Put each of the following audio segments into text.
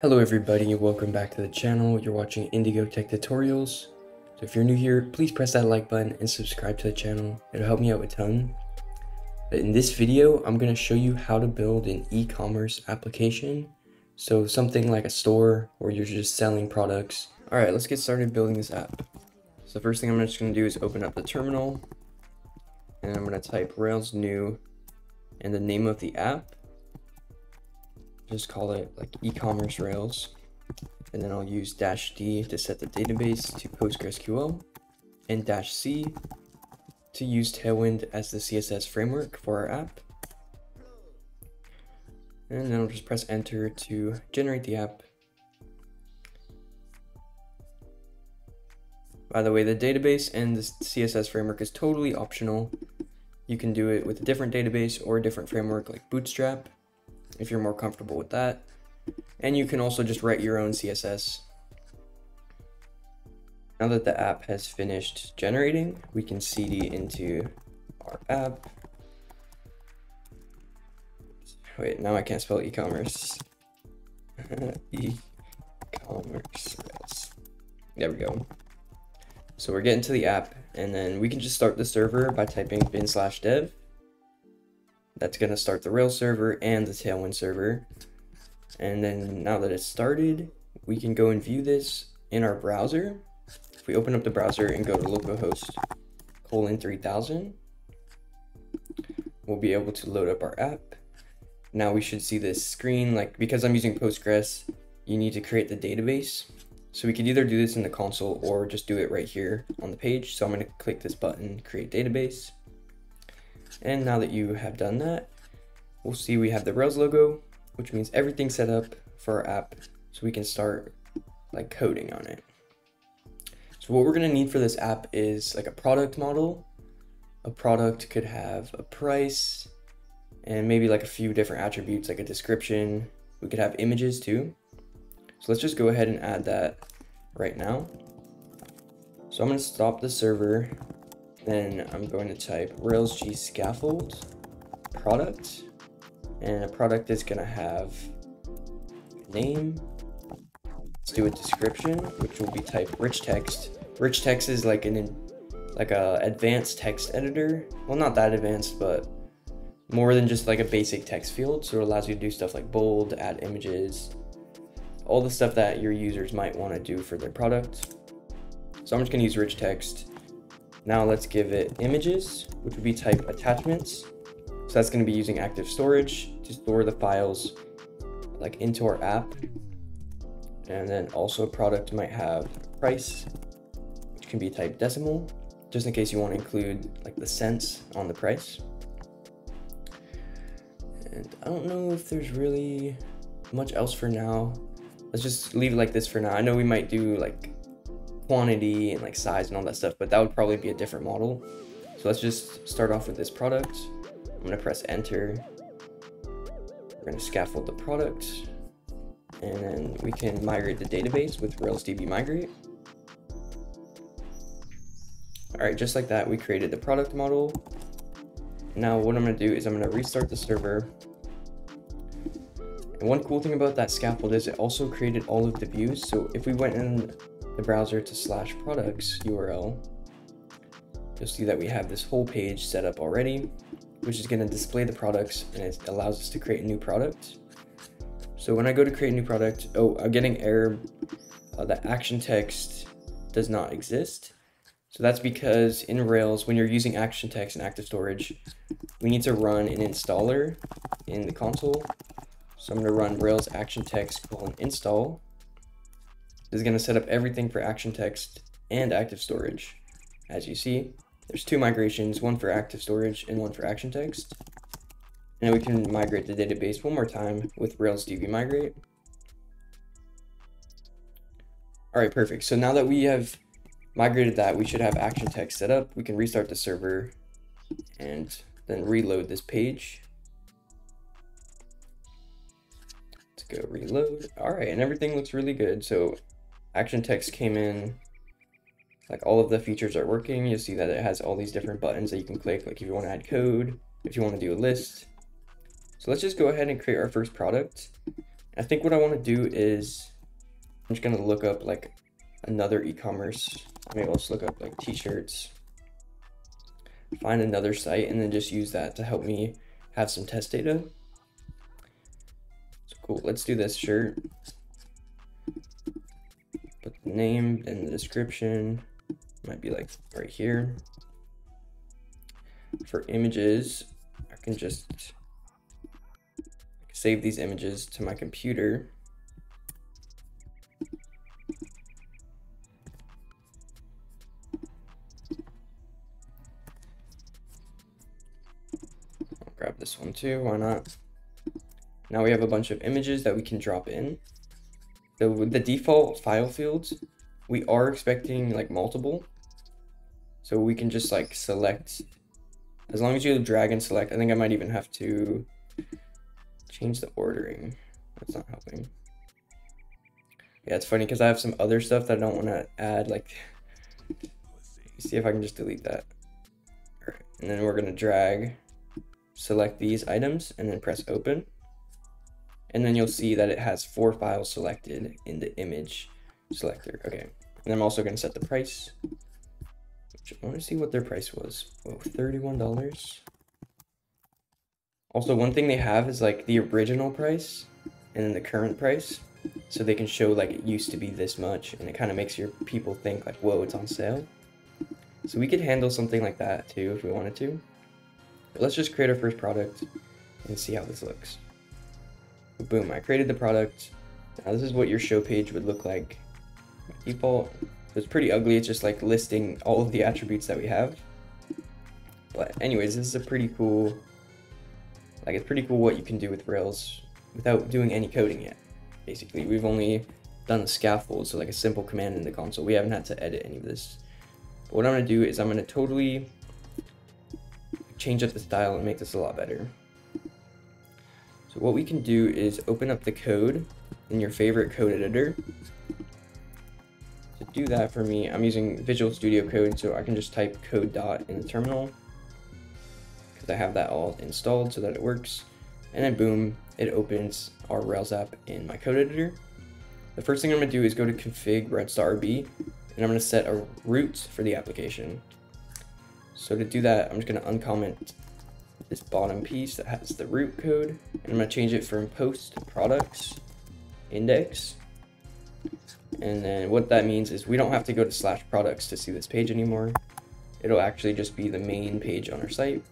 Hello everybody and welcome back to the channel. You're watching Indigo Tech Tutorials. So if you're new here, please press that like button and subscribe to the channel. It'll help me out a ton. In this video, I'm going to show you how to build an e-commerce application. So something like a store where you're just selling products. Alright, let's get started building this app. So the first thing I'm just going to do is open up the terminal. And I'm going to type Rails new and the name of the app just call it like e-commerce Rails. And then I'll use dash D to set the database to PostgreSQL and dash C to use Tailwind as the CSS framework for our app. And then I'll just press enter to generate the app. By the way, the database and the CSS framework is totally optional. You can do it with a different database or a different framework like Bootstrap if you're more comfortable with that. And you can also just write your own CSS. Now that the app has finished generating, we can cd into our app. Wait, now I can't spell e-commerce. e-commerce. There we go. So we're getting to the app, and then we can just start the server by typing bin slash dev. That's going to start the Rails server and the Tailwind server. And then now that it's started, we can go and view this in our browser. If we open up the browser and go to localhost colon 3000, we'll be able to load up our app. Now we should see this screen, like because I'm using Postgres, you need to create the database. So we could either do this in the console or just do it right here on the page. So I'm going to click this button, create database. And now that you have done that, we'll see we have the Rails logo, which means everything's set up for our app so we can start like coding on it. So what we're gonna need for this app is like a product model. A product could have a price and maybe like a few different attributes like a description. We could have images too. So let's just go ahead and add that right now. So I'm gonna stop the server then I'm going to type Rails G scaffold product. And a product is going to have name. Let's do a description, which will be type rich text. Rich text is like an like a advanced text editor. Well, not that advanced, but more than just like a basic text field. So it allows you to do stuff like bold, add images, all the stuff that your users might want to do for their product. So I'm just going to use rich text now let's give it images, which would be type attachments. So that's going to be using active storage to store the files like into our app. And then also a product might have price, which can be type decimal, just in case you want to include like the cents on the price. And I don't know if there's really much else for now. Let's just leave it like this for now. I know we might do like quantity and like size and all that stuff, but that would probably be a different model. So let's just start off with this product. I'm gonna press enter. We're gonna scaffold the product and then we can migrate the database with Rails DB migrate. All right, just like that, we created the product model. Now what I'm gonna do is I'm gonna restart the server. And one cool thing about that scaffold is it also created all of the views. So if we went in the browser to slash products URL, you'll see that we have this whole page set up already, which is going to display the products and it allows us to create a new product. So when I go to create a new product, oh, I'm getting error. Uh, the action text does not exist. So that's because in Rails, when you're using action text and active storage, we need to run an installer in the console. So I'm going to run Rails action text colon install is going to set up everything for action text and active storage. As you see, there's two migrations, one for active storage and one for action text. And we can migrate the database one more time with Rails DB migrate. All right, perfect. So now that we have migrated that, we should have action text set up. We can restart the server and then reload this page. Let's go reload. All right, and everything looks really good. So action text came in like all of the features are working you'll see that it has all these different buttons that you can click like if you want to add code if you want to do a list so let's just go ahead and create our first product I think what I want to do is I'm just gonna look up like another e-commerce. Maybe just look up like t-shirts. Find another site and then just use that to help me have some test data. So cool. Let's do this shirt. Name and the description. Might be like right here. For images, I can just save these images to my computer. I'll grab this one too, why not? Now we have a bunch of images that we can drop in. The, the default file fields, we are expecting like multiple. So we can just like select, as long as you drag and select, I think I might even have to Change the ordering. That's not helping. Yeah, it's funny because I have some other stuff that I don't want to add. Like, see if I can just delete that. All right, and then we're gonna drag, select these items, and then press open. And then you'll see that it has four files selected in the image selector. Okay, and I'm also gonna set the price. I want to see what their price was. Oh, $31. Also, one thing they have is like the original price and then the current price. So they can show like it used to be this much and it kind of makes your people think like, whoa, it's on sale. So we could handle something like that too if we wanted to. But let's just create our first product and see how this looks. Boom, I created the product. Now this is what your show page would look like. Default, it's pretty ugly. It's just like listing all of the attributes that we have. But anyways, this is a pretty cool like it's pretty cool what you can do with Rails without doing any coding yet. Basically, we've only done a scaffold, so like a simple command in the console. We haven't had to edit any of this. But what I'm gonna do is I'm gonna totally change up the style and make this a lot better. So what we can do is open up the code in your favorite code editor. To do that for me, I'm using Visual Studio Code, so I can just type code dot in the terminal because I have that all installed so that it works. And then boom, it opens our Rails app in my code editor. The first thing I'm gonna do is go to config routes.rb, and I'm gonna set a root for the application. So to do that, I'm just gonna uncomment this bottom piece that has the root code, and I'm gonna change it from post products index. And then what that means is we don't have to go to slash products to see this page anymore. It'll actually just be the main page on our site.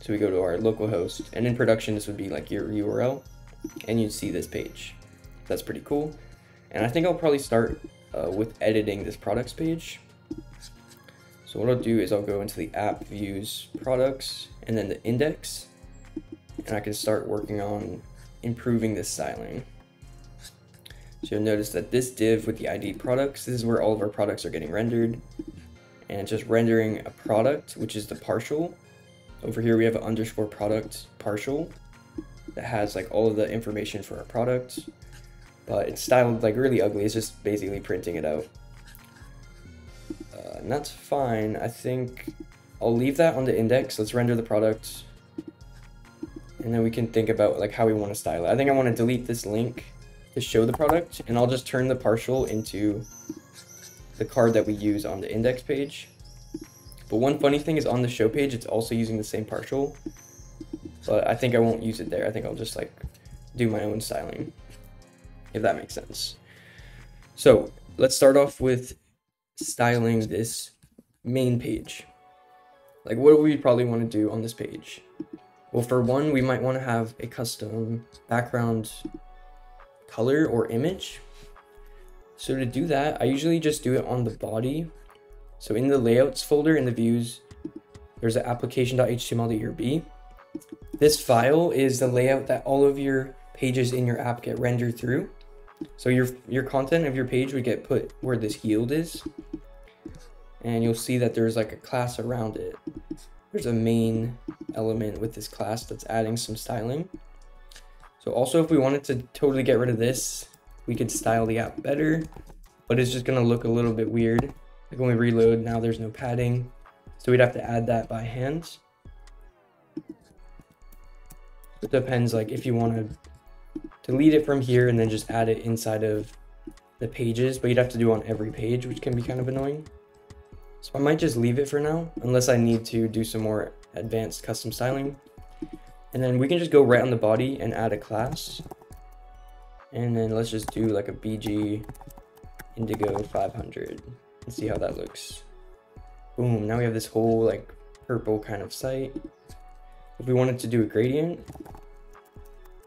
So we go to our localhost and in production, this would be like your URL, and you'd see this page. That's pretty cool. And I think I'll probably start uh, with editing this products page. So what I'll do is I'll go into the app views products and then the index, and I can start working on improving this styling. So you'll notice that this div with the ID products, this is where all of our products are getting rendered. And it's just rendering a product, which is the partial, over here we have an underscore product partial that has like all of the information for our product, but it's styled like really ugly. It's just basically printing it out. Uh, and that's fine. I think I'll leave that on the index. Let's render the product. And then we can think about like how we want to style it. I think I want to delete this link to show the product and I'll just turn the partial into the card that we use on the index page. But one funny thing is on the show page, it's also using the same partial. But I think I won't use it there. I think I'll just like do my own styling, if that makes sense. So let's start off with styling this main page. Like what do we probably want to do on this page? Well, for one, we might want to have a custom background color or image. So to do that, I usually just do it on the body so in the layouts folder in the views, there's an application.html.erb. This file is the layout that all of your pages in your app get rendered through. So your, your content of your page would get put where this yield is. And you'll see that there's like a class around it. There's a main element with this class that's adding some styling. So also if we wanted to totally get rid of this, we could style the app better, but it's just gonna look a little bit weird. Like when we reload, now there's no padding. So we'd have to add that by hand. It depends like if you want to delete it from here and then just add it inside of the pages, but you'd have to do on every page, which can be kind of annoying. So I might just leave it for now, unless I need to do some more advanced custom styling. And then we can just go right on the body and add a class. And then let's just do like a BG Indigo 500 and see how that looks. Boom, now we have this whole like purple kind of site. If we wanted to do a gradient,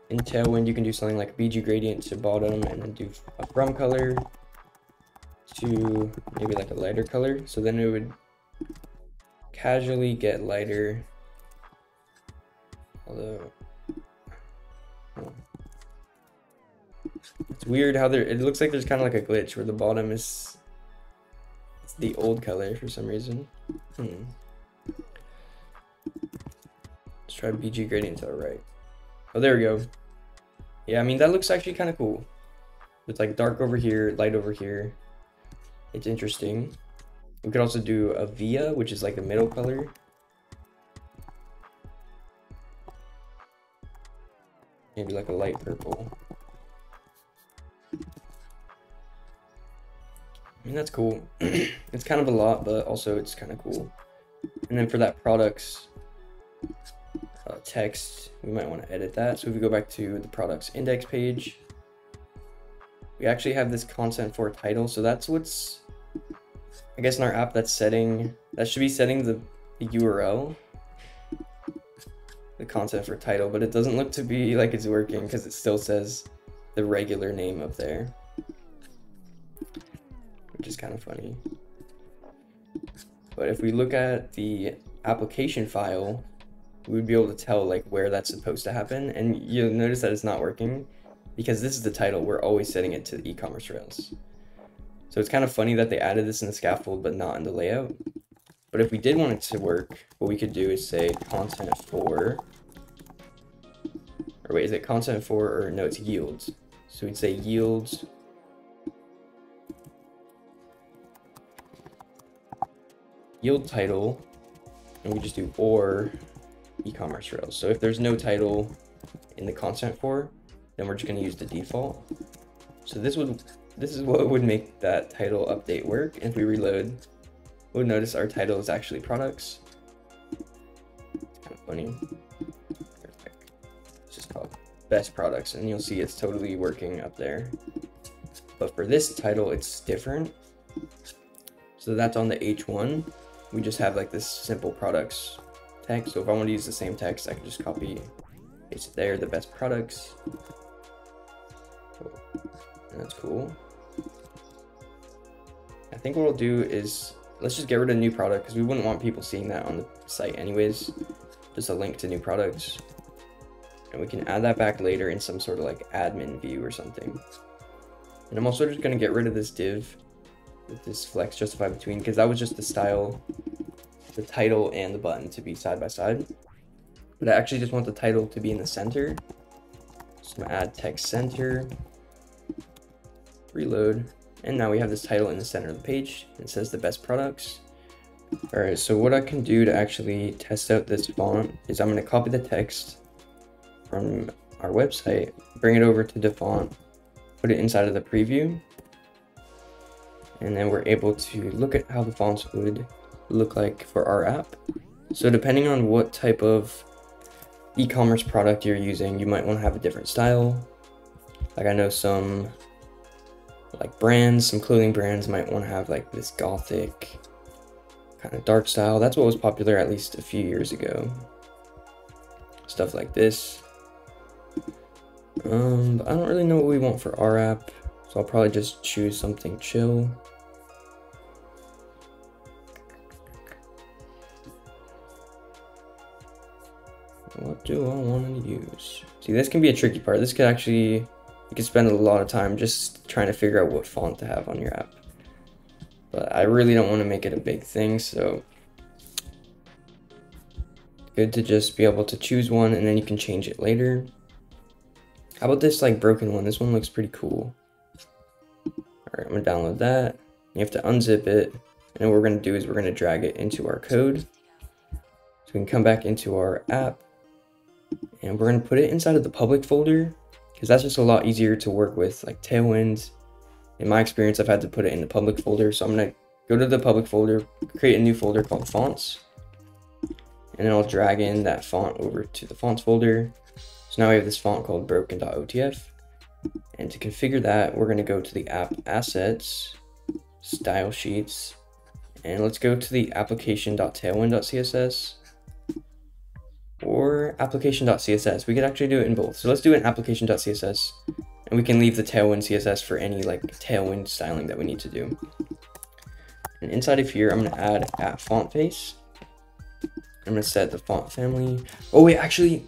in Tailwind you can do something like BG gradient to bottom and then do a from color to maybe like a lighter color. So then it would casually get lighter. Although, oh. it's weird how there, it looks like there's kind of like a glitch where the bottom is it's the old color for some reason. Hmm. Let's try BG gradient to the right. Oh, there we go. Yeah, I mean, that looks actually kind of cool. It's like dark over here, light over here. It's interesting. We could also do a via, which is like the middle color. Maybe like a light purple. I mean, that's cool. it's kind of a lot, but also it's kind of cool. And then for that products, uh, text, we might want to edit that. So if we go back to the products index page, we actually have this content for title. So that's what's, I guess in our app that's setting, that should be setting the, the URL, the content for title, but it doesn't look to be like it's working because it still says the regular name up there, which is kind of funny. But if we look at the application file, we would be able to tell like where that's supposed to happen. And you'll notice that it's not working because this is the title. We're always setting it to the e-commerce Rails. So it's kind of funny that they added this in the scaffold, but not in the layout. But if we did want it to work, what we could do is say content for, or wait, is it content for, or no, it's yields. So we'd say yields yield title, and we just do or e-commerce Rails. So if there's no title in the content for, then we're just going to use the default. So this would this is what would make that title update work. If we reload, we'll notice our title is actually products. It's kind of funny. Perfect. It's just called best products, and you'll see it's totally working up there. But for this title, it's different. So that's on the H1. We just have like this simple products text. So if I want to use the same text, I can just copy paste it there, the best products. And that's cool. I think what we'll do is, let's just get rid of new product because we wouldn't want people seeing that on the site anyways. Just a link to new products. And we can add that back later in some sort of like admin view or something. And I'm also just going to get rid of this div with this flex justify between because that was just the style the title and the button to be side by side. But I actually just want the title to be in the center. So I'm gonna add text center, reload, and now we have this title in the center of the page. It says the best products. All right, so what I can do to actually test out this font is I'm gonna copy the text from our website, bring it over to DaFont, put it inside of the preview, and then we're able to look at how the fonts would look like for our app. So depending on what type of e-commerce product you're using, you might want to have a different style. Like I know some like brands, some clothing brands might want to have like this gothic kind of dark style. That's what was popular at least a few years ago. Stuff like this. Um, I don't really know what we want for our app, so I'll probably just choose something chill. What do I want to use? See, this can be a tricky part. This could actually, you could spend a lot of time just trying to figure out what font to have on your app. But I really don't want to make it a big thing, so good to just be able to choose one and then you can change it later. How about this like broken one? This one looks pretty cool. Alright, I'm gonna download that. You have to unzip it. And what we're gonna do is we're gonna drag it into our code. So we can come back into our app and we're to put it inside of the public folder because that's just a lot easier to work with like Tailwind. In my experience, I've had to put it in the public folder. So I'm going to go to the public folder, create a new folder called fonts. And then I'll drag in that font over to the fonts folder. So now we have this font called broken.otf. And to configure that, we're going to go to the app assets, style sheets, and let's go to the application.tailwind.css or application.css. We could actually do it in both. So let's do an application.css and we can leave the tailwind CSS for any like tailwind styling that we need to do. And inside of here, I'm gonna add at font face. I'm gonna set the font family. Oh wait, actually,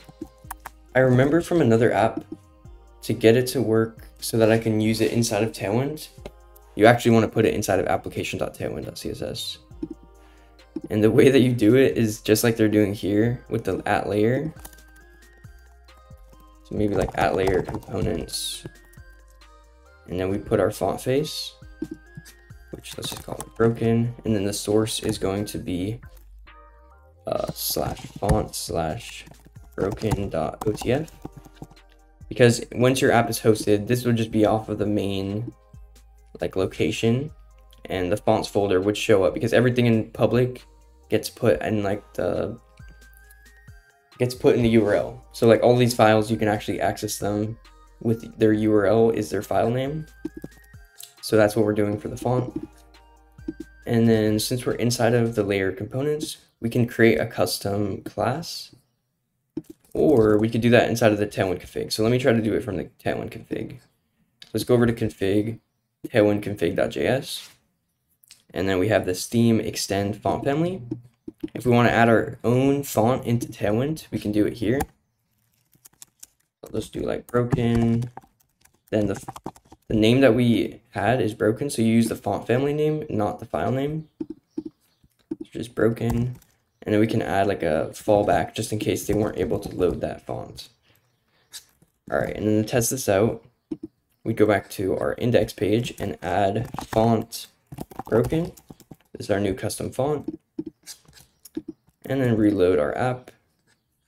I remember from another app to get it to work so that I can use it inside of Tailwind. You actually want to put it inside of application.tailwind.css. And the way that you do it is just like they're doing here with the at layer. So maybe like at layer components. And then we put our font face, which let's just call it broken. And then the source is going to be uh, slash font slash broken.otf. Because once your app is hosted, this will just be off of the main like location and the fonts folder would show up because everything in public gets put in like the gets put in the URL. So like all these files, you can actually access them with their URL is their file name. So that's what we're doing for the font. And then since we're inside of the layer components, we can create a custom class or we could do that inside of the Tailwind config. So let me try to do it from the Tailwind config. Let's go over to config, tailwind config.js. And then we have this theme extend font family. If we want to add our own font into Tailwind, we can do it here. Let's do like broken. Then the, the name that we had is broken. So you use the font family name, not the file name. It's just broken. And then we can add like a fallback just in case they weren't able to load that font. All right, and then to test this out, we go back to our index page and add font broken. This is our new custom font. And then reload our app.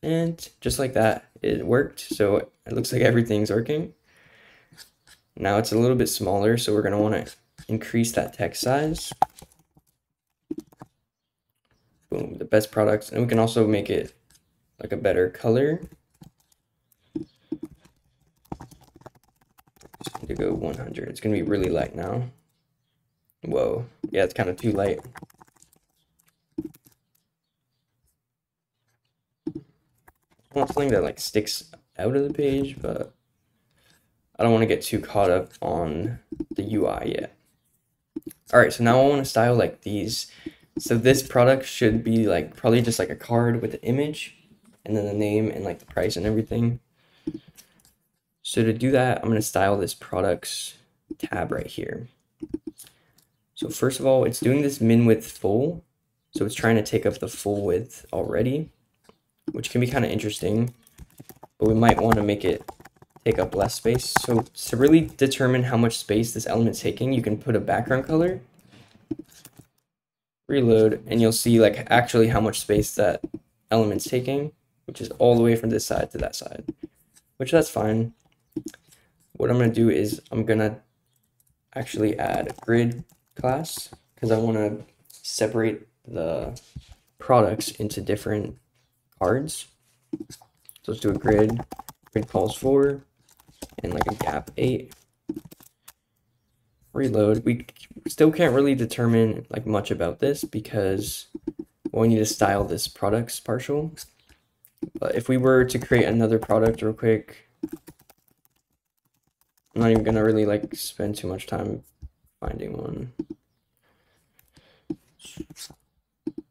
And just like that, it worked. So it looks like everything's working. Now it's a little bit smaller, so we're going to want to increase that text size. Boom, the best products. And we can also make it like a better color. Just going to go 100. It's going to be really light now. Whoa. Yeah, it's kind of too light. I want something that like sticks out of the page, but I don't want to get too caught up on the UI yet. All right, so now I want to style like these. So this product should be like probably just like a card with the image and then the name and like the price and everything. So to do that, I'm going to style this products tab right here. So first of all, it's doing this min width full. So it's trying to take up the full width already, which can be kind of interesting, but we might want to make it take up less space. So to really determine how much space this element's taking, you can put a background color, reload, and you'll see like actually how much space that element's taking, which is all the way from this side to that side, which that's fine. What I'm going to do is I'm going to actually add a grid class because I want to separate the products into different cards. So let's do a grid, grid cols 4, and like a gap 8. Reload. We still can't really determine like much about this because we need to style this products partial. But if we were to create another product real quick, I'm not even gonna really like spend too much time finding one.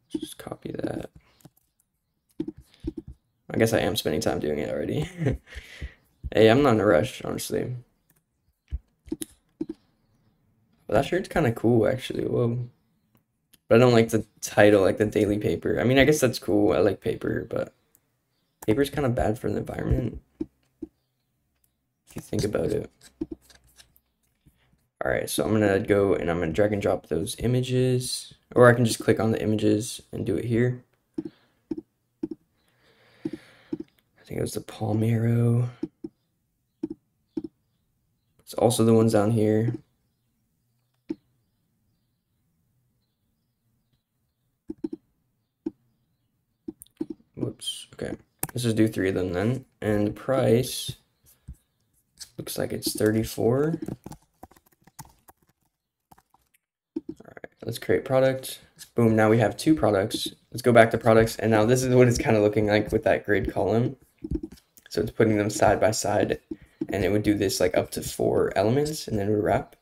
Just copy that. I guess I am spending time doing it already. hey, I'm not in a rush, honestly. But that shirt's kind of cool, actually. Whoa. But I don't like the title, like the daily paper. I mean, I guess that's cool. I like paper, but paper's kind of bad for the environment. If you think about it. All right, so I'm gonna go and I'm gonna drag and drop those images, or I can just click on the images and do it here. I think it was the palm arrow. It's also the ones down here. Whoops, okay. Let's just do three of them then. And the price looks like it's 34. All right, let's create product. Boom, now we have two products. Let's go back to products. And now this is what it's kind of looking like with that grid column. So it's putting them side by side and it would do this like up to four elements and then we wrap.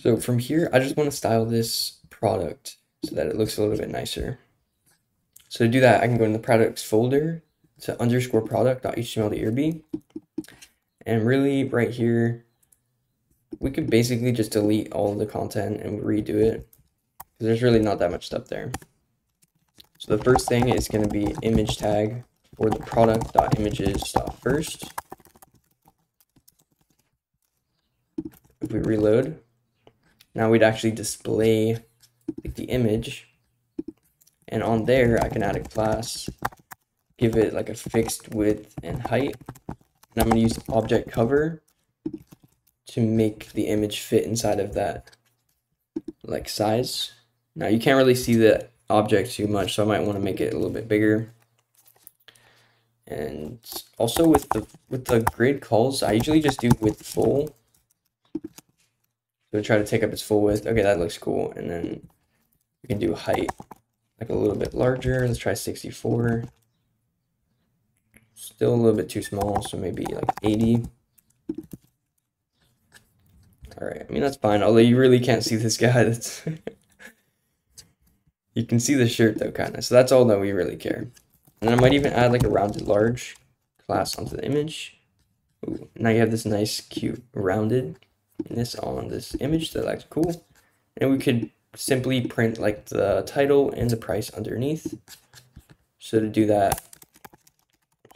So from here, I just want to style this product so that it looks a little bit nicer. So to do that, I can go in the products folder to underscore product.html to erb. And really right here, we could basically just delete all the content and redo it. because There's really not that much stuff there. So the first thing is going to be image tag for the product.images.first. If we reload, now we'd actually display the image and on there, I can add a class, give it like a fixed width and height. And I'm going to use object cover to make the image fit inside of that like size. Now you can't really see the object too much, so I might want to make it a little bit bigger. And also with the with the grid cols, I usually just do width full. So try to take up its full width. Okay, that looks cool. And then we can do height like a little bit larger. Let's try 64. Still a little bit too small, so maybe like 80. All right, I mean, that's fine, although you really can't see this guy. That's You can see the shirt though, kind of. So that's all that we really care. And I might even add like a rounded large class onto the image. Ooh, now you have this nice, cute, rounded this on this image that looks cool. And we could simply print like the title and the price underneath. So to do that,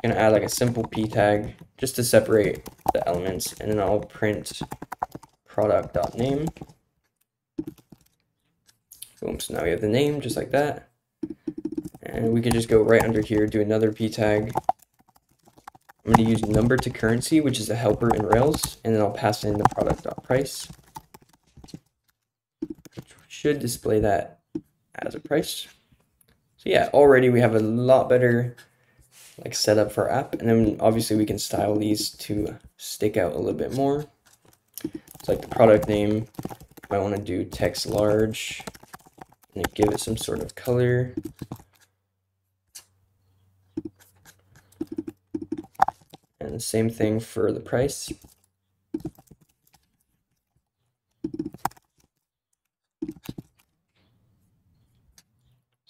I'm gonna add like a simple p tag just to separate the elements, and then I'll print product.name. Boom, so now we have the name just like that. And we can just go right under here, do another p tag. I'm going to use number to currency, which is a helper in Rails, and then I'll pass in the product.price It should display that as a price. So yeah, already we have a lot better like setup for app. And then obviously we can style these to stick out a little bit more. It's like the product name, I want to do text large and give it some sort of color. And the same thing for the price.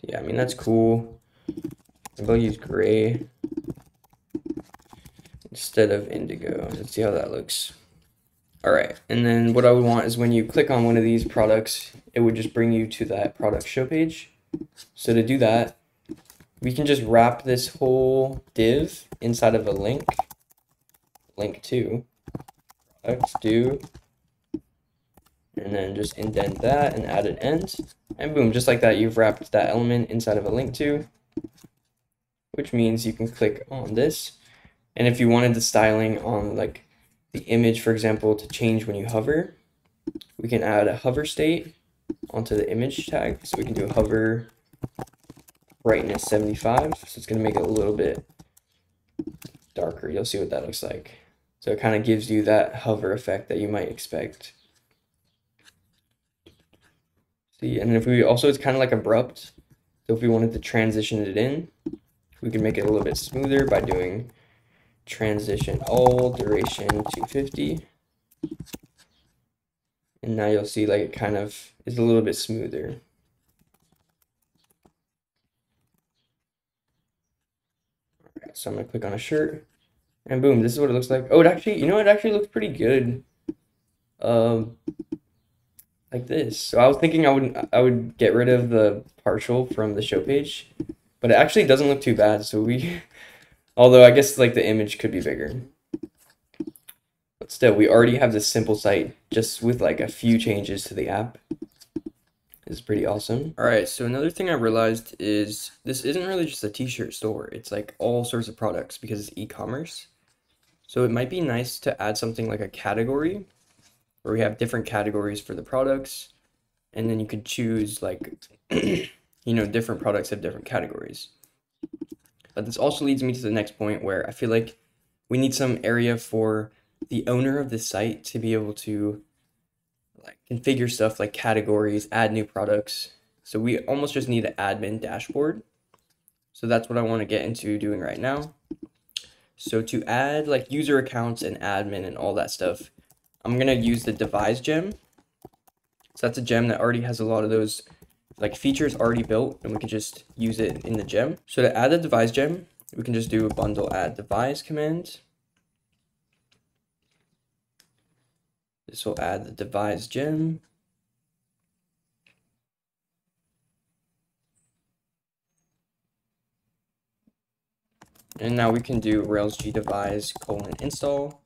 Yeah, I mean, that's cool. I'll use gray instead of indigo. Let's see how that looks. All right, and then what I would want is when you click on one of these products, it would just bring you to that product show page. So to do that, we can just wrap this whole div inside of a link, link to products do, and then just indent that and add an end. And boom, just like that, you've wrapped that element inside of a link to, which means you can click on this. And if you wanted the styling on like the image, for example, to change when you hover, we can add a hover state onto the image tag. So we can do a hover brightness 75. So it's going to make it a little bit darker. You'll see what that looks like. So it kind of gives you that hover effect that you might expect See, and if we also, it's kind of like abrupt. So if we wanted to transition it in, we can make it a little bit smoother by doing transition all duration 250. And now you'll see like it kind of is a little bit smoother. So I'm gonna click on a shirt and boom, this is what it looks like. Oh, it actually, you know, it actually looks pretty good. Um, like this. So I was thinking I would I would get rid of the partial from the show page, but it actually doesn't look too bad. So we, although I guess like the image could be bigger, but still we already have this simple site just with like a few changes to the app. It's pretty awesome. All right, so another thing I realized is this isn't really just a t-shirt store. It's like all sorts of products because it's e-commerce. So it might be nice to add something like a category where we have different categories for the products and then you could choose like you know different products have different categories. This also leads me to the next point where I feel like we need some area for the owner of the site to be able to like configure stuff like categories, add new products. So we almost just need an admin dashboard. So that's what I want to get into doing right now. So to add like user accounts and admin and all that stuff, I'm going to use the devise gem. So that's a gem that already has a lot of those like features already built and we can just use it in the gem. So to add the devise gem, we can just do a bundle add devise command. This will add the devise gem. And now we can do Rails G devise colon install.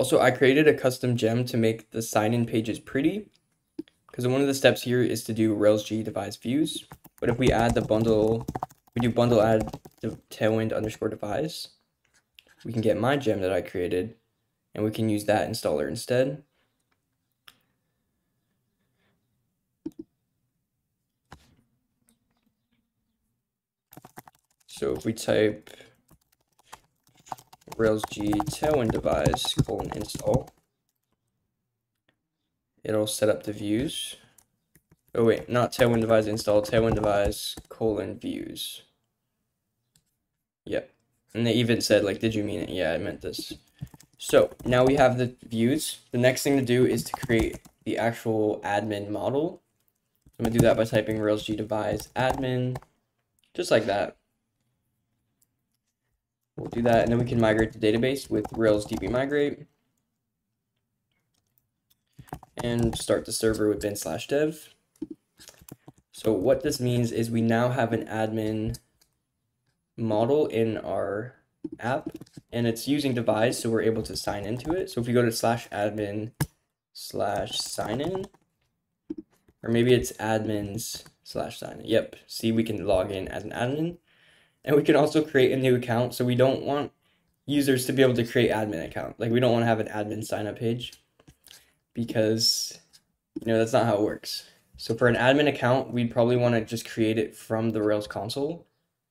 Also, I created a custom gem to make the sign-in pages pretty because one of the steps here is to do Rails G devise views. But if we add the bundle, we do bundle add the tailwind underscore devise, we can get my gem that I created and we can use that installer instead. So if we type Rails G tailwind devise colon install, it'll set up the views. Oh wait, not tailwind devise install, tailwind devise colon views. Yep. And they even said like, did you mean it? Yeah, I meant this. So now we have the views. The next thing to do is to create the actual admin model. I'm gonna do that by typing Rails G devise admin, just like that. We'll do that, and then we can migrate the database with Rails DB migrate. And start the server with bin slash dev. So what this means is we now have an admin model in our app, and it's using devise, so we're able to sign into it. So if we go to slash admin slash sign in, or maybe it's admins slash sign in. Yep, see we can log in as an admin. And we can also create a new account. So we don't want users to be able to create admin account. Like we don't want to have an admin sign up page because you know that's not how it works. So for an admin account, we'd probably want to just create it from the Rails console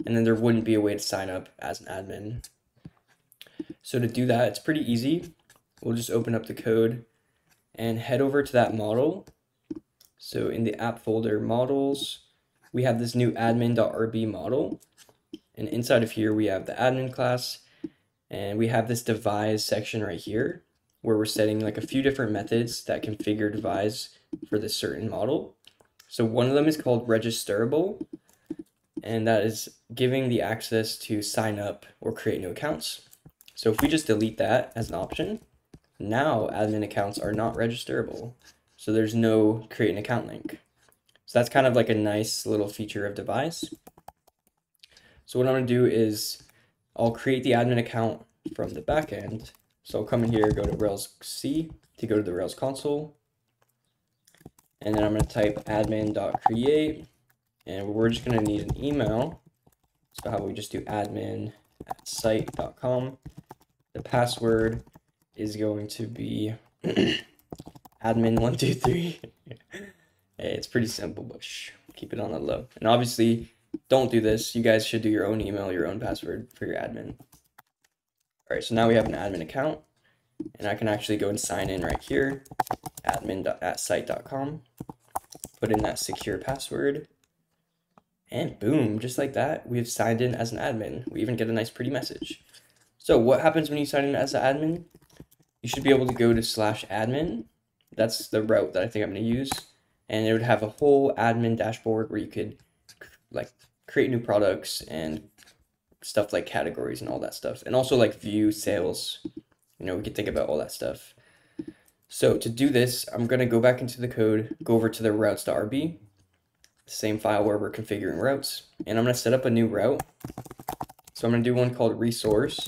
and then there wouldn't be a way to sign up as an admin. So to do that, it's pretty easy. We'll just open up the code and head over to that model. So in the app folder models, we have this new admin.rb model. And inside of here, we have the admin class and we have this devise section right here where we're setting like a few different methods that configure devise for this certain model. So one of them is called registerable, and that is giving the access to sign up or create new accounts. So if we just delete that as an option, now admin accounts are not registerable. So there's no create an account link. So that's kind of like a nice little feature of devise. So what I'm going to do is I'll create the admin account from the backend. So I'll come in here, go to Rails C to go to the Rails console. And then I'm going to type admin.create. And we're just going to need an email. So how about we just do admin at site.com. The password is going to be admin123. it's pretty simple, but shh, keep it on the low. And obviously, don't do this. You guys should do your own email, your own password for your admin. All right, so now we have an admin account and I can actually go and sign in right here, admin at site.com, put in that secure password, and boom, just like that, we have signed in as an admin. We even get a nice pretty message. So what happens when you sign in as an admin? You should be able to go to slash admin. That's the route that I think I'm going to use. And it would have a whole admin dashboard where you could like create new products and stuff like categories and all that stuff. And also like view sales. You know, we could think about all that stuff. So to do this, I'm going to go back into the code, go over to the routes.rb, same file where we're configuring routes, and I'm going to set up a new route. So I'm going to do one called resource.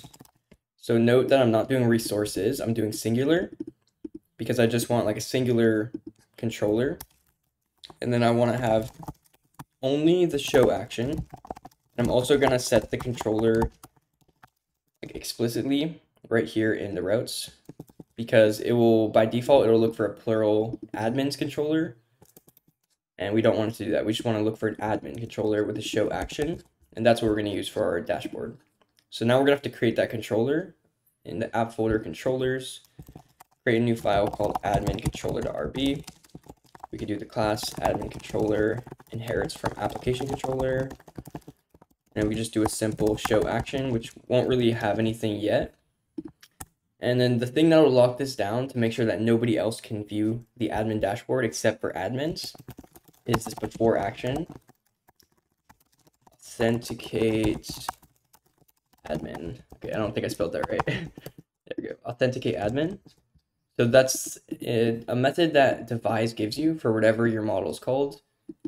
So note that I'm not doing resources, I'm doing singular because I just want like a singular controller. And then I want to have only the show action. I'm also gonna set the controller like explicitly right here in the routes because it will by default it'll look for a plural admins controller. And we don't want it to do that. We just want to look for an admin controller with a show action and that's what we're going to use for our dashboard. So now we're going to have to create that controller in the app folder controllers create a new file called admin controller.rb we could do the class admin controller inherits from application controller and we just do a simple show action which won't really have anything yet and then the thing that will lock this down to make sure that nobody else can view the admin dashboard except for admins is this before action. Authenticate admin. Okay, I don't think I spelled that right. there we go. Authenticate admin. So that's a method that Devise gives you for whatever your model is called.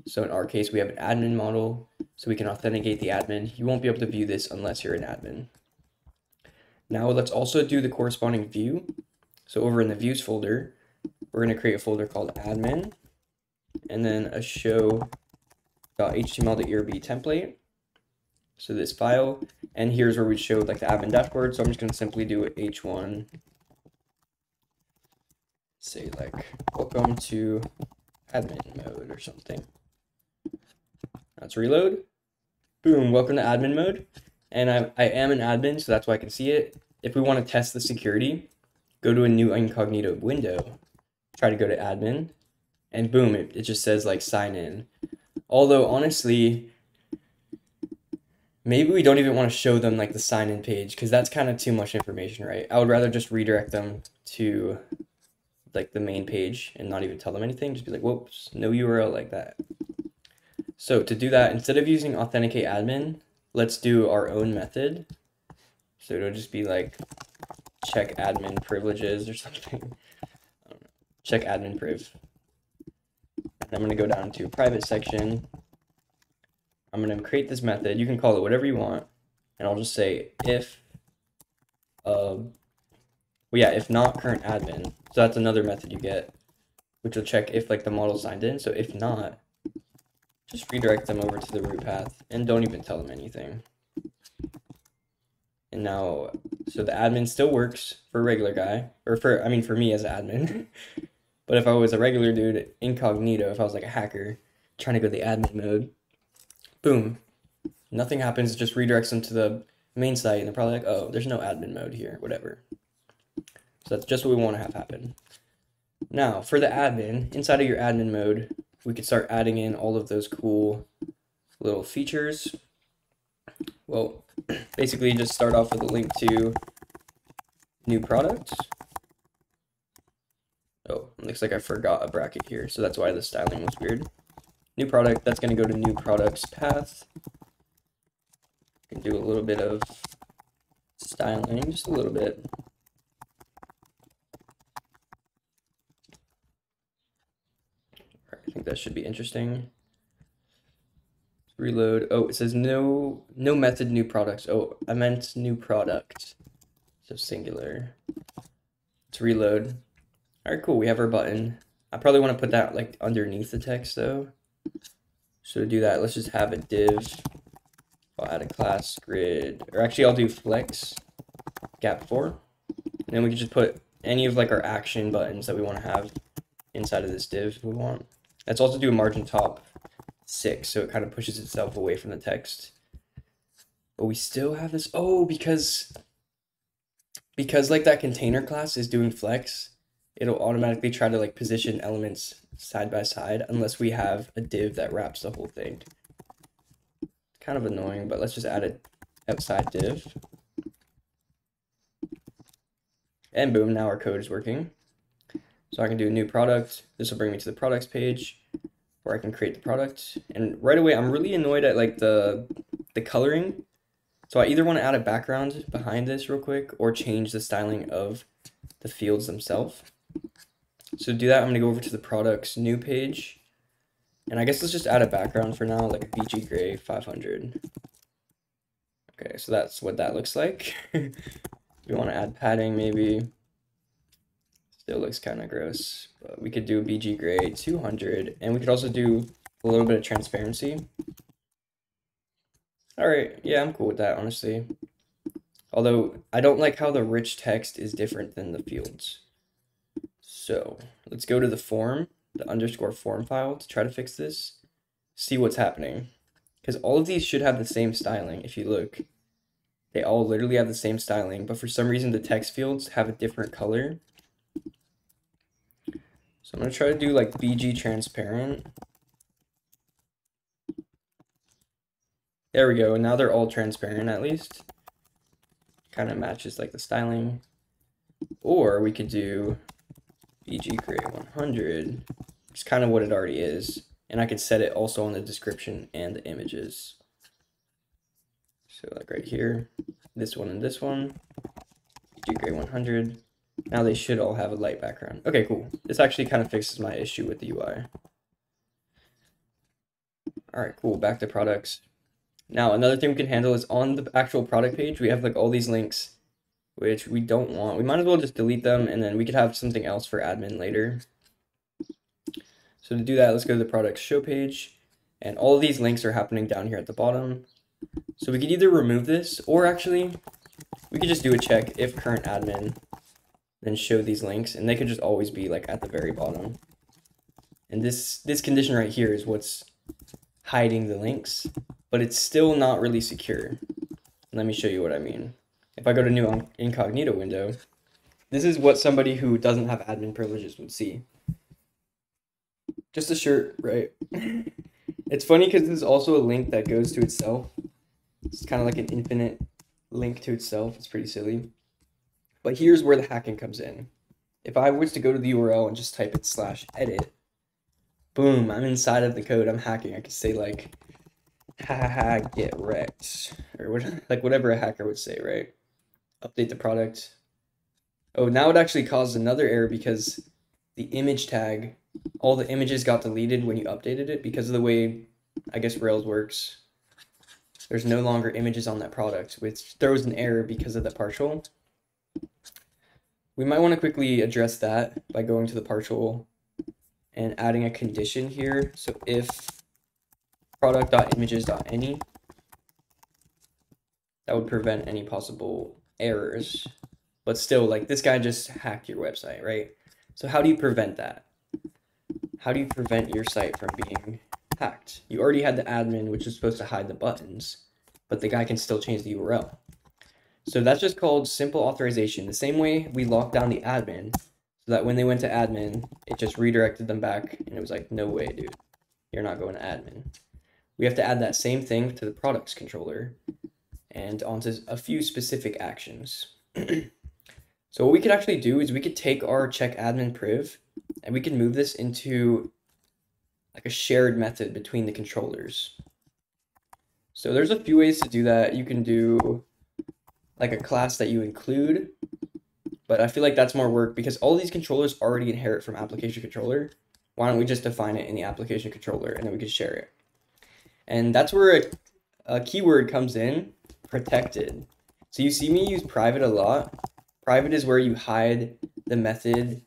So in our case, we have an admin model, so we can authenticate the admin. You won't be able to view this unless you're an admin. Now let's also do the corresponding view. So over in the views folder, we're going to create a folder called admin and then a show.html.erb template. So this file, and here's where we show like the admin dashboard. So I'm just going to simply do h1, say like, welcome to admin mode or something. Let's reload. Boom, welcome to admin mode. And I, I am an admin, so that's why I can see it. If we want to test the security, go to a new incognito window, try to go to admin, and boom, it, it just says like sign in. Although honestly, maybe we don't even want to show them like the sign in page because that's kind of too much information, right? I would rather just redirect them to like the main page and not even tell them anything. Just be like, whoops, no URL like that. So to do that, instead of using authenticate admin, let's do our own method. So it'll just be like check admin privileges or something. Check admin priv. And I'm going to go down to private section. I'm going to create this method. You can call it whatever you want. And I'll just say if, uh, well, yeah, if not current admin. So that's another method you get, which will check if like the model signed in. So if not, just redirect them over to the root path and don't even tell them anything. And now, so the admin still works for a regular guy, or for, I mean, for me as admin. but if I was a regular dude, incognito, if I was like a hacker, trying to go to the admin mode, boom, nothing happens, it just redirects them to the main site, and they're probably like, oh, there's no admin mode here, whatever. So that's just what we want to have happen. Now, for the admin, inside of your admin mode, we could start adding in all of those cool little features. Well, basically just start off with a link to new products. Oh, looks like I forgot a bracket here, so that's why the styling was weird. New product, that's going to go to new products path. Can do a little bit of styling, just a little bit. I think that should be interesting reload. Oh, it says no no method new products. Oh, I meant new product. So singular. Let's reload. All right, cool. We have our button. I probably want to put that like underneath the text though. So to do that, let's just have a div. I'll add a class grid, or actually I'll do flex gap four. And then we can just put any of like our action buttons that we want to have inside of this div if we want. Let's also do a margin top six, so it kind of pushes itself away from the text. But we still have this. Oh, because because like that container class is doing flex, it'll automatically try to like position elements side by side unless we have a div that wraps the whole thing. Kind of annoying, but let's just add a outside div. And boom, now our code is working. So I can do a new product. This will bring me to the products page where I can create the product. And right away, I'm really annoyed at like the the coloring. So I either want to add a background behind this real quick or change the styling of the fields themselves. So to do that, I'm going to go over to the products new page. And I guess let's just add a background for now, like a BG Gray 500. Okay, so that's what that looks like. we want to add padding maybe. Still looks kind of gross. But we could do a BG gray 200. And we could also do a little bit of transparency. All right, yeah, I'm cool with that, honestly. Although I don't like how the rich text is different than the fields. So let's go to the form, the underscore form file to try to fix this, see what's happening. Because all of these should have the same styling if you look. They all literally have the same styling, but for some reason the text fields have a different color. So I'm to try to do like BG transparent. There we go. Now they're all transparent at least. Kind of matches like the styling. Or we could do BG gray 100. It's kind of what it already is. And I could set it also on the description and the images. So like right here, this one and this one, BG gray 100. Now they should all have a light background. Okay, cool. This actually kind of fixes my issue with the UI. All right, cool. Back to products. Now, another thing we can handle is on the actual product page, we have like all these links, which we don't want. We might as well just delete them and then we could have something else for admin later. So to do that, let's go to the products show page and all these links are happening down here at the bottom. So we could either remove this or actually we could just do a check if current admin then show these links and they could just always be like at the very bottom. And this this condition right here is what's hiding the links but it's still not really secure. Let me show you what I mean. If I go to new incognito window, this is what somebody who doesn't have admin privileges would see. Just a shirt, right? it's funny because there's also a link that goes to itself. It's kind of like an infinite link to itself. It's pretty silly. But here's where the hacking comes in. If I was to go to the URL and just type it slash edit, boom, I'm inside of the code. I'm hacking. I could say like ha ha get wrecked or what like whatever a hacker would say right update the product oh now it actually caused another error because the image tag all the images got deleted when you updated it because of the way i guess rails works there's no longer images on that product which throws an error because of the partial we might want to quickly address that by going to the partial and adding a condition here so if product.images.any. That would prevent any possible errors. But still, like this guy just hacked your website, right? So how do you prevent that? How do you prevent your site from being hacked? You already had the admin, which is supposed to hide the buttons, but the guy can still change the URL. So that's just called simple authorization. The same way we locked down the admin, so that when they went to admin, it just redirected them back, and it was like, no way, dude, you're not going to admin we have to add that same thing to the products controller and onto a few specific actions. so what we could actually do is we could take our check admin priv and we can move this into like a shared method between the controllers. So there's a few ways to do that. You can do like a class that you include, but I feel like that's more work because all these controllers already inherit from application controller. Why don't we just define it in the application controller and then we can share it. And that's where a, a keyword comes in, protected. So you see me use private a lot. Private is where you hide the method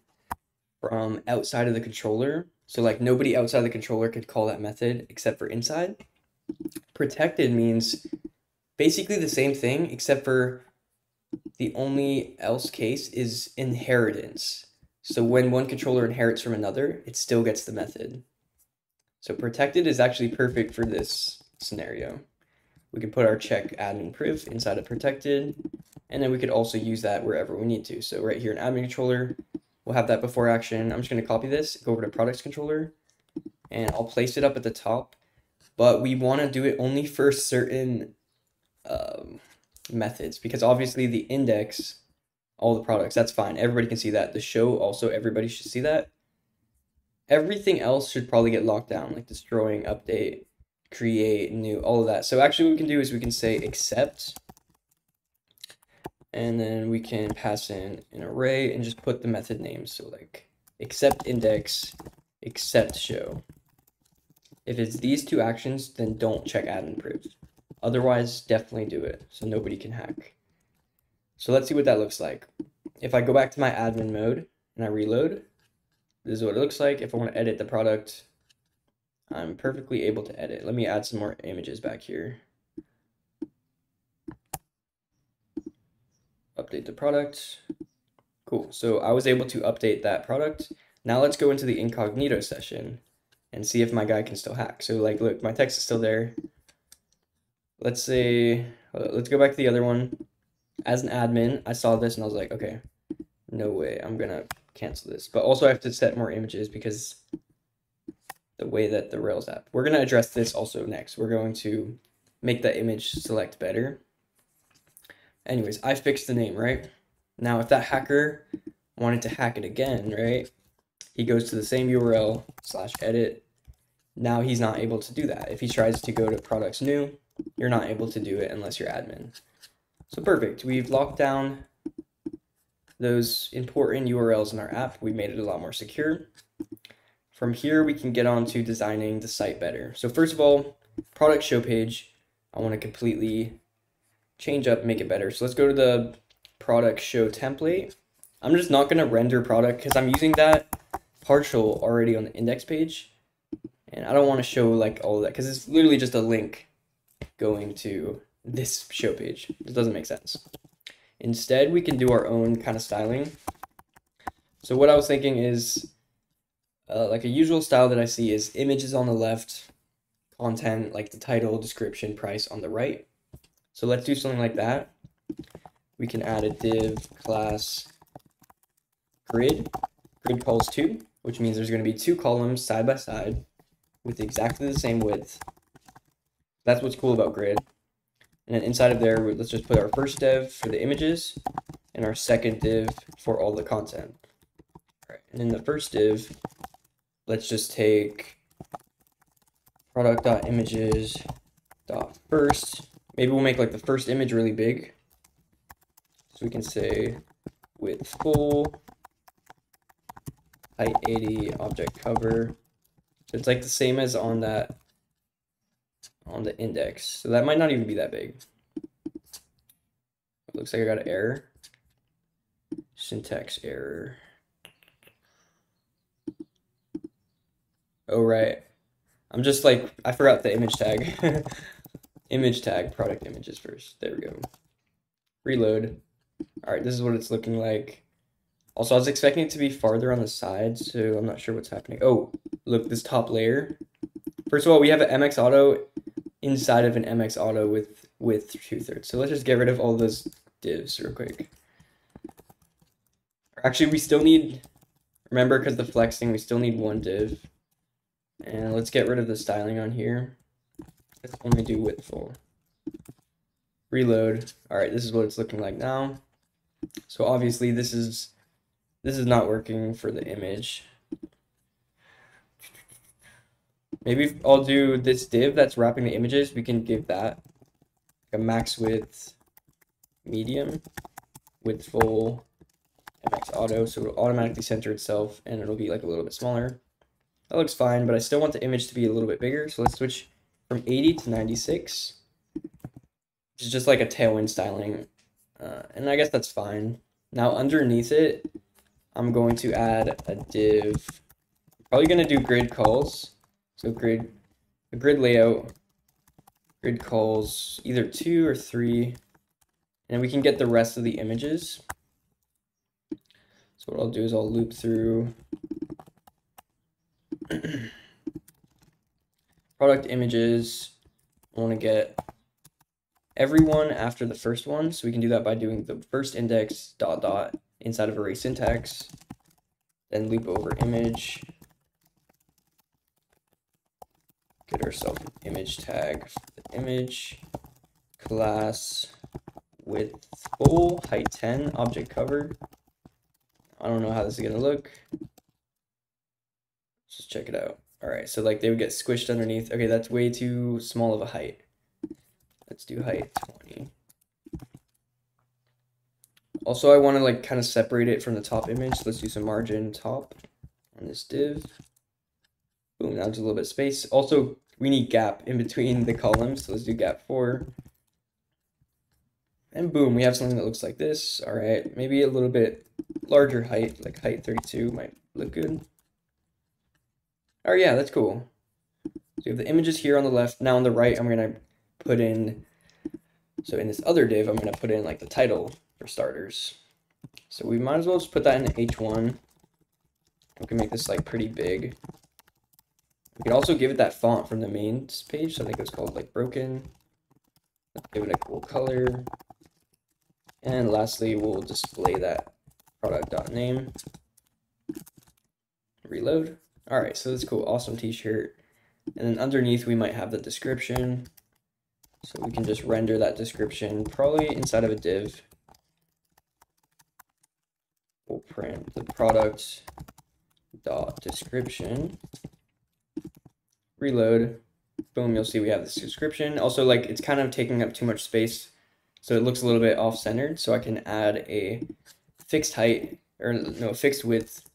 from outside of the controller. So like nobody outside the controller could call that method except for inside. Protected means basically the same thing except for the only else case is inheritance. So when one controller inherits from another, it still gets the method. So protected is actually perfect for this scenario. We can put our check admin priv inside of protected, and then we could also use that wherever we need to. So right here in admin controller, we'll have that before action. I'm just going to copy this, go over to products controller, and I'll place it up at the top. But we want to do it only for certain um, methods because obviously the index, all the products, that's fine. Everybody can see that. The show also, everybody should see that everything else should probably get locked down, like destroying, update, create, new, all of that. So actually what we can do is we can say accept and then we can pass in an array and just put the method names. So like accept index, accept show. If it's these two actions, then don't check admin priv. Otherwise, definitely do it so nobody can hack. So let's see what that looks like. If I go back to my admin mode and I reload, this is what it looks like. If I want to edit the product, I'm perfectly able to edit. Let me add some more images back here. Update the product. Cool. So I was able to update that product. Now let's go into the incognito session and see if my guy can still hack. So like, look, my text is still there. Let's say, uh, let's go back to the other one. As an admin, I saw this and I was like, okay, no way, I'm gonna cancel this. But also I have to set more images because the way that the Rails app. We're gonna address this also next. We're going to make the image select better. Anyways, I fixed the name, right? Now, if that hacker wanted to hack it again, right? He goes to the same URL slash edit. Now he's not able to do that. If he tries to go to products new, you're not able to do it unless you're admin. So perfect. We've locked down those important URLs in our app. We made it a lot more secure. From here, we can get on to designing the site better. So first of all, product show page, I want to completely change up, make it better. So let's go to the product show template. I'm just not going to render product because I'm using that partial already on the index page. And I don't want to show like all that because it's literally just a link going to this show page. It doesn't make sense. Instead, we can do our own kind of styling. So what I was thinking is uh, like a usual style that I see is images on the left, content like the title, description, price on the right. So let's do something like that. We can add a div class grid, grid cols two, which means there's going to be two columns side by side with exactly the same width. That's what's cool about grid. And then inside of there, let's just put our first div for the images and our second div for all the content. All right, and in the first div, let's just take product.images dot first. Maybe we'll make like the first image really big. So we can say width full, height 80, object cover. So it's like the same as on that on the index. So that might not even be that big. It looks like I got an error. Syntax error. Oh, right. I'm just like, I forgot the image tag. image tag, product images first. There we go. Reload. All right, this is what it's looking like. Also, I was expecting it to be farther on the side, so I'm not sure what's happening. Oh, look, this top layer. First of all, we have an MX Auto inside of an MX Auto with with two-thirds. So let's just get rid of all those divs real quick. Actually, we still need, remember, because the flexing, we still need one div. And let's get rid of the styling on here. Let's only do width full. Reload. All right, this is what it's looking like now. So obviously this is this is not working for the image. Maybe I'll do this div that's wrapping the images. We can give that a max width medium width full MX auto so it'll automatically center itself and it'll be like a little bit smaller. That looks fine, but I still want the image to be a little bit bigger. So let's switch from 80 to 96, which is just like a tailwind styling. Uh, and I guess that's fine. Now underneath it, I'm going to add a div. Probably going to do grid cols. So grid, a grid layout, grid cols either two or three, and we can get the rest of the images. So what I'll do is I'll loop through product images. I want to get everyone after the first one. So we can do that by doing the first index dot dot inside of array syntax, then loop over image, get ourselves an image tag for the image, class width full, height 10, object cover. I don't know how this is to look. Let's just check it out. All right, so like they would get squished underneath. Okay, that's way too small of a height. Let's do height 20. Also, I want to like kind of separate it from the top image. So let's do some margin top on this div. Now there's a little bit of space. Also, we need gap in between the columns. So let's do gap 4. And boom, we have something that looks like this. All right, maybe a little bit larger height, like height 32 might look good. Oh yeah, that's cool. So we have the images here on the left. Now on the right, I'm going to put in, so in this other div, I'm going to put in like the title for starters. So we might as well just put that in H1. We can make this like pretty big. We can also give it that font from the main page. So I think it's called like broken. Let's give it a cool color. And lastly, we'll display that product.name. Reload. All right, so that's cool. Awesome t-shirt. And then underneath we might have the description. So we can just render that description probably inside of a div. We'll print the product dot description. Reload. Boom, you'll see we have the subscription. Also, like, it's kind of taking up too much space, so it looks a little bit off-centered. So I can add a fixed height, or no, fixed width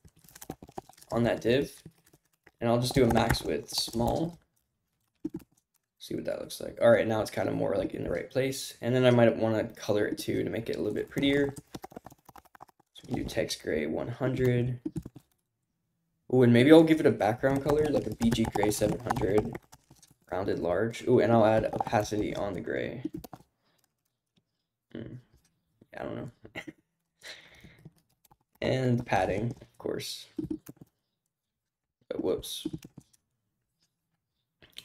on that div. And I'll just do a max width small. See what that looks like. All right, now it's kind of more like in the right place. And then I might want to color it too to make it a little bit prettier. So we do text gray 100. Oh, and maybe I'll give it a background color, like a BG gray 700, rounded large. Oh, and I'll add opacity on the gray. Hmm. I don't know. and padding, of course. But whoops.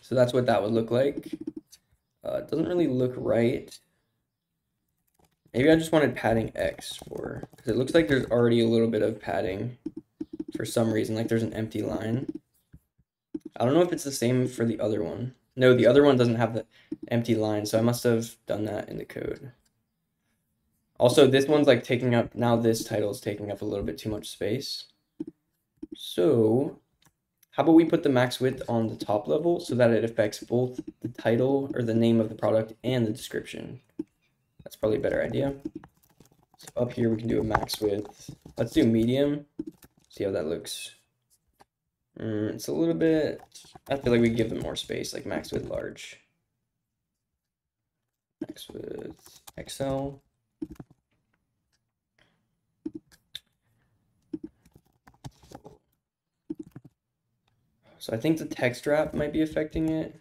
So that's what that would look like. Uh, it doesn't really look right. Maybe I just wanted padding X for, because it looks like there's already a little bit of padding for some reason, like there's an empty line. I don't know if it's the same for the other one. No, the other one doesn't have the empty line, so I must have done that in the code. Also, this one's like taking up, now this title is taking up a little bit too much space. So, how about we put the max width on the top level so that it affects both the title or the name of the product and the description. That's probably a better idea. So up here we can do a max width. Let's do medium. See how that looks. Mm, it's a little bit, I feel like we give them more space, like max width large. Max width XL. So I think the text wrap might be affecting it.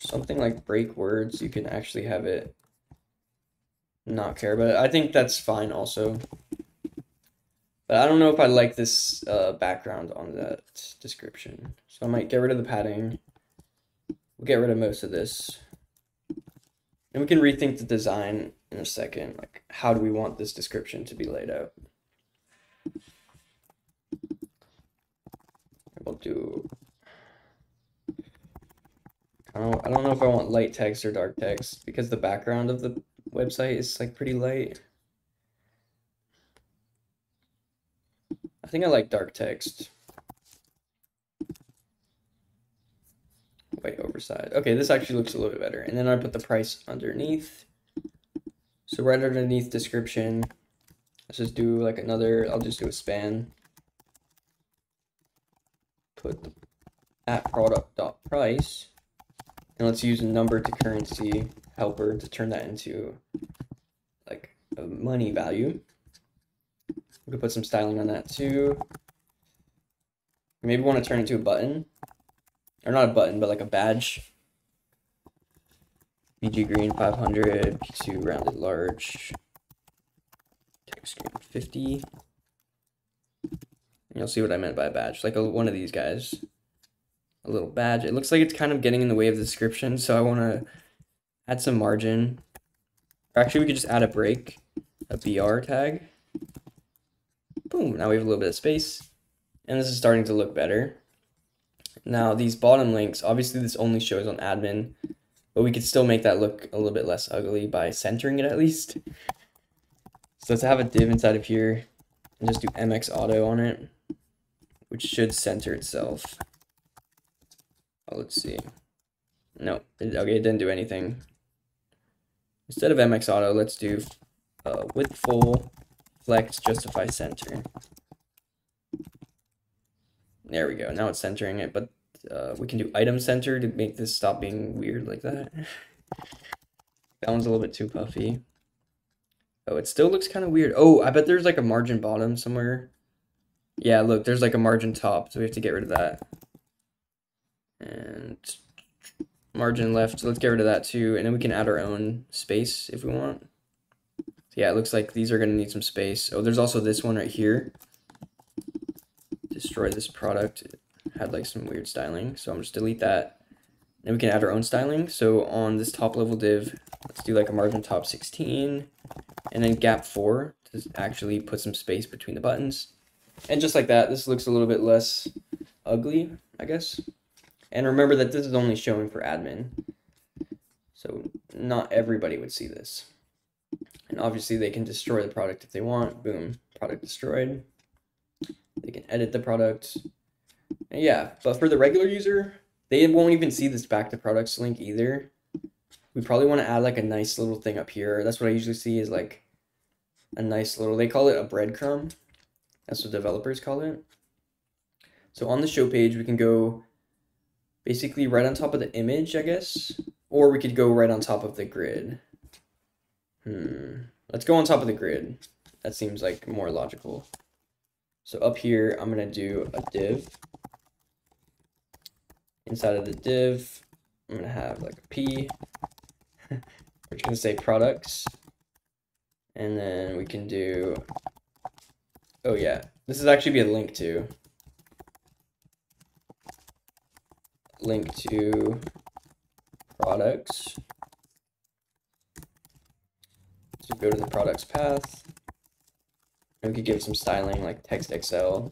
Something like break words, you can actually have it not care, but I think that's fine also. But I don't know if I like this uh, background on that description. So I might get rid of the padding. We'll get rid of most of this. And we can rethink the design in a second. Like, how do we want this description to be laid out? We'll do... I don't, I don't know if I want light text or dark text because the background of the website is like pretty light. Think I like dark text. Way oversized. Okay, this actually looks a little bit better. And then I put the price underneath. So right underneath description, let's just do like another, I'll just do a span. Put the at product dot price. And let's use a number to currency helper to turn that into like a money value. We could put some styling on that too. Maybe want to turn it into a button. Or not a button, but like a badge. BG green 500, P2 rounded large. Text green 50. And you'll see what I meant by a badge. Like a, one of these guys. A little badge. It looks like it's kind of getting in the way of the description, so I want to add some margin. Or actually, we could just add a break, a BR tag. Boom, now we have a little bit of space. And this is starting to look better. Now these bottom links, obviously this only shows on admin, but we could still make that look a little bit less ugly by centering it at least. So let's have a div inside of here and just do MX auto on it, which should center itself. Oh, let's see. No, it, okay, it didn't do anything. Instead of MX auto, let's do uh, width full flex, justify center. There we go. Now it's centering it, but uh, we can do item center to make this stop being weird like that. that one's a little bit too puffy. Oh, it still looks kind of weird. Oh, I bet there's like a margin bottom somewhere. Yeah, look, there's like a margin top, so we have to get rid of that. And margin left. So let's get rid of that too. And then we can add our own space if we want. So yeah, it looks like these are going to need some space. Oh, there's also this one right here. Destroy this product. It had like some weird styling. So I'm just delete that. Then we can add our own styling. So on this top level div, let's do like a margin top 16 and then gap 4 to actually put some space between the buttons. And just like that, this looks a little bit less ugly, I guess. And remember that this is only showing for admin. So not everybody would see this. And obviously they can destroy the product if they want. Boom, product destroyed. They can edit the product. And yeah, but for the regular user, they won't even see this back to products link either. We probably want to add like a nice little thing up here. That's what I usually see is like a nice little, they call it a breadcrumb. That's what developers call it. So on the show page, we can go basically right on top of the image, I guess, or we could go right on top of the grid. Hmm. Let's go on top of the grid. That seems like more logical. So up here, I'm going to do a div. Inside of the div, I'm going to have like a P. We're going to say products. And then we can do, oh yeah, this is actually be a link to. Link to products. Go to the products path. And we could give some styling like text XL.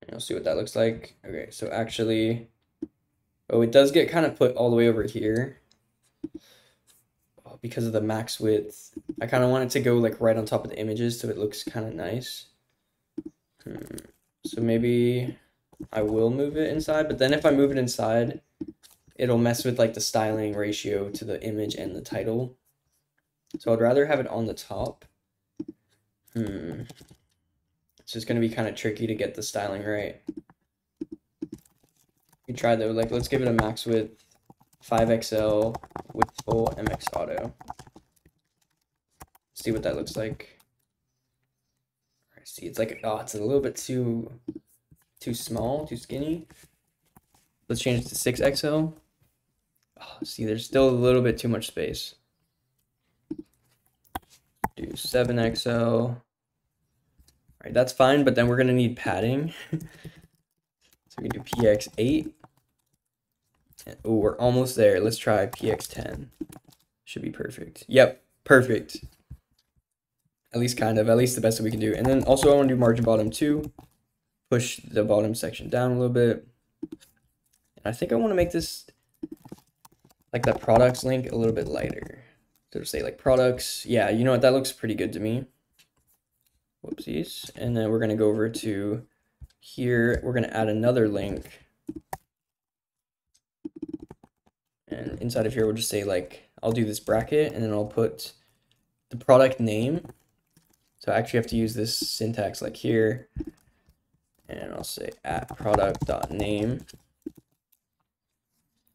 And you'll see what that looks like. Okay, so actually, oh, it does get kind of put all the way over here because of the max width. I kind of want it to go like right on top of the images so it looks kind of nice. Hmm. So maybe I will move it inside, but then if I move it inside, it'll mess with like the styling ratio to the image and the title. So I'd rather have it on the top. Hmm. It's just going to be kind of tricky to get the styling right. You try though, like let's give it a max width 5XL with full MX auto. See what that looks like. I see it's like oh it's a little bit too too small, too skinny. Let's change it to 6XL. Oh, see, there's still a little bit too much space. Do 7XL. All right, that's fine, but then we're gonna need padding. so we do PX8. Oh, we're almost there. Let's try PX10. Should be perfect. Yep, perfect. At least kind of, at least the best that we can do. And then also I want to do margin bottom too. Push the bottom section down a little bit. And I think I want to make this, like that products link a little bit lighter. So say like products. Yeah, you know what, that looks pretty good to me. Whoopsies. And then we're going to go over to here. We're going to add another link And inside of here, we'll just say like, I'll do this bracket and then I'll put the product name. So I actually have to use this syntax like here. And I'll say at product dot name.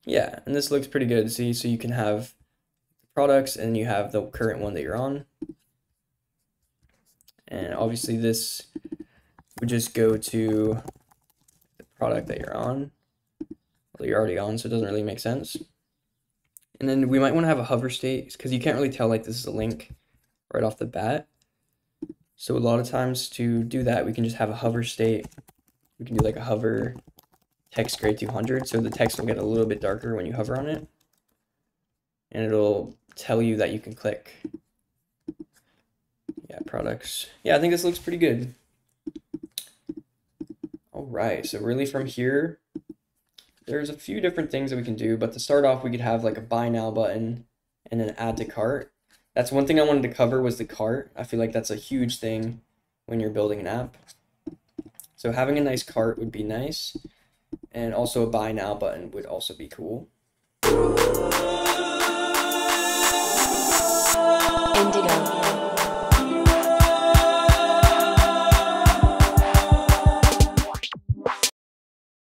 Yeah, and this looks pretty good. See, so you can have products and you have the current one that you're on. And obviously this would just go to the product that you're on. Well, you're already on, so it doesn't really make sense. And then we might want to have a hover state because you can't really tell like this is a link right off the bat. So a lot of times to do that, we can just have a hover state. We can do like a hover text gray 200. So the text will get a little bit darker when you hover on it. And it'll tell you that you can click. Yeah, products. Yeah, I think this looks pretty good. All right, so really from here, there's a few different things that we can do, but to start off, we could have like a buy now button and then add to cart. That's one thing I wanted to cover was the cart. I feel like that's a huge thing when you're building an app. So having a nice cart would be nice. And also a buy now button would also be cool.